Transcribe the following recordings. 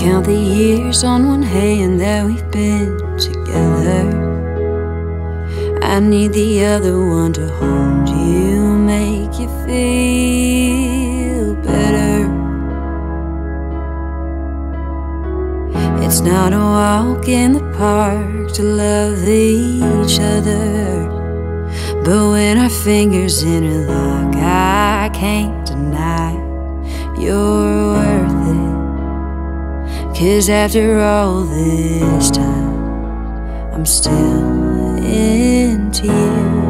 Recount the years on one hand that we've been together. I need the other one to hold you, make you feel better. It's not a walk in the park to love each other. But when our fingers interlock, I can't deny you're worth. Cause after all this time, I'm still into you.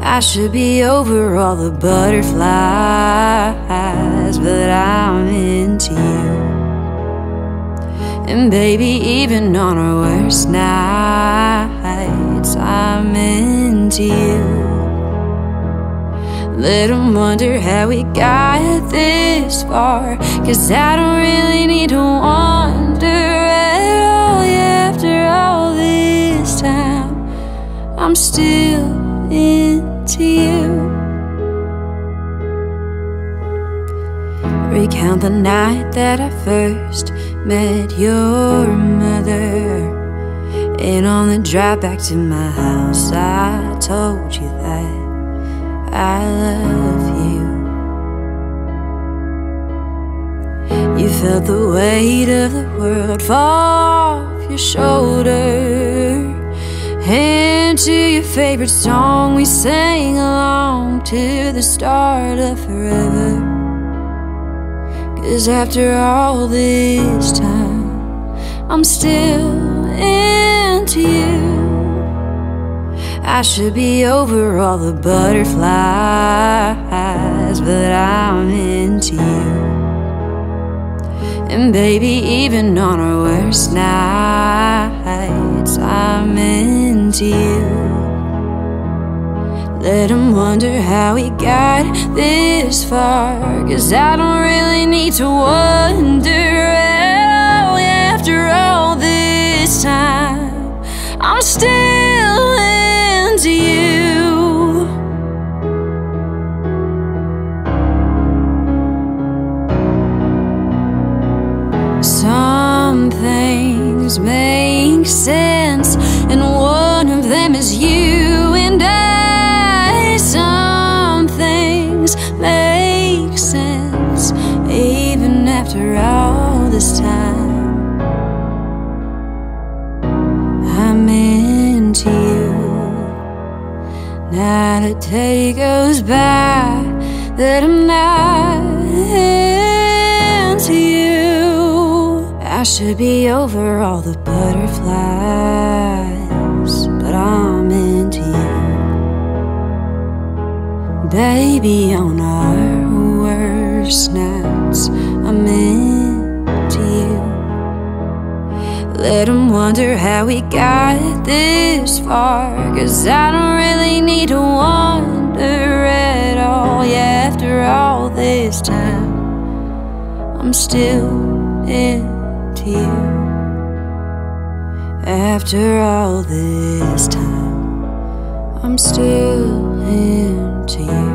I should be over all the butterflies, but I'm into you. And baby, even on our worst nights, I'm into you. Let them wonder how we got this far. Cause I don't really need to wonder at all. Yeah, after all this time, I'm still into you. Recount the night that I first met your mother. And on the drive back to my house, I told you that I love you. You felt the weight of the world fall off your shoulder. And to your favorite song, we sang along to the start of forever. Cause after all this time, I'm still into you. I should be over all the butterflies, but I'm into you. And baby, even on our worst nights, I'm into you. Let them wonder how we got this far. Cause I don't really need to wonder Some things make sense, and one of them is you and I. Some things make sense, even after all this time. I'm into you. Not a day goes by that I'm not should be over all the butterflies, but I'm into you. Baby, on our worst nights, I'm into you. Let them wonder how we got this far. Cause I don't really need to wonder at all. Yeah, after all this time, I'm still into you. After all this time, I'm still into you.